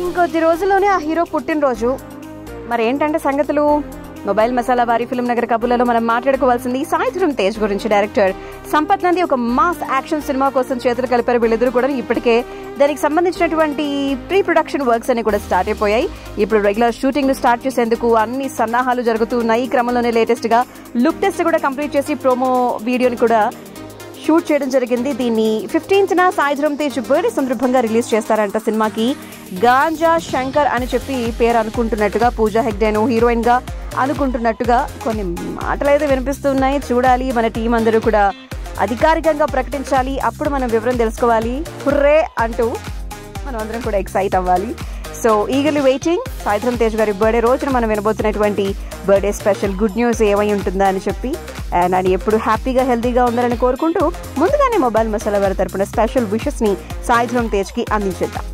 ఇంకొద్ది రోజుల్లోనే ఆ హీరో పుట్టినరోజు. మరి ఏంటంటే సంగతులు? మొబైల్ మసాలా వారి ఫిల్మ్ నగర్ కబుర్లలో మనం మాట్లాడుకోవాల్సింది సాయంత్రం తేజ్ గురించి. డైరెక్టర్ సంపత్ నంది ఒక మాస్ యాక్షన్ సినిమా కోసం చేతులు కలిపారు వీళ్ళిద్దరూ కూడా ఇప్పటికే. దానికి సంబంధించినటువంటి ప్రీ ప్రొడక్షన్ వర్క్స్ అన్ని కూడా స్టార్ట్ అయిపోయాయి. ఇప్పుడు రెగ్యులర్ షూటింగ్ను స్టార్ట్ చేసేందుకు అన్ని సన్నాహాలు జరుగుతున్నాయి ఈ క్రమంలోనే లేటెస్ట్గా లుక్ టెస్ట్ కూడా కంప్లీట్ చేసి ప్రోమో వీడియోని కూడా షూట్ చేయడం జరిగింది. దీన్ని ఫిఫ్టీన్త్ న సాయంత్రం తేజ్ బర్త్డే సందర్భంగా రిలీజ్ చేస్తారంట సినిమాకి. గాంజా శంకర్ అని చెప్పి పేరు అనుకుంటున్నట్టుగా పూజా హెగ్డేను హీరోయిన్గా అనుకుంటున్నట్టుగా కొన్ని మాటలు అయితే వినిపిస్తున్నాయి. చూడాలి మన టీం అందరూ కూడా అధికారికంగా ప్రకటించాలి. అప్పుడు మనం వివరం తెలుసుకోవాలి. హుర్రే అంటూ మనం అందరం కూడా ఎక్సైట్ అవ్వాలి. సో ఈగర్లీ వెయిటింగ్ సాయంత్రం తేజ్ గారి బర్త్డే రోజున మనం వినబోతున్నటువంటి బర్త్డే స్పెషల్ గుడ్ న్యూస్ ఏమై ఉంటుందా అని చెప్పి అండ్ ఆయన ఎప్పుడు హ్యాపీగా హెల్తీగా ఉండాలని కోరుకుంటూ ముందుగానే మొబైల్ మసాలా వారి తరపున స్పెషల్ విషెస్ని ని తేజ్కి తేజ్ అందించేద్దాం.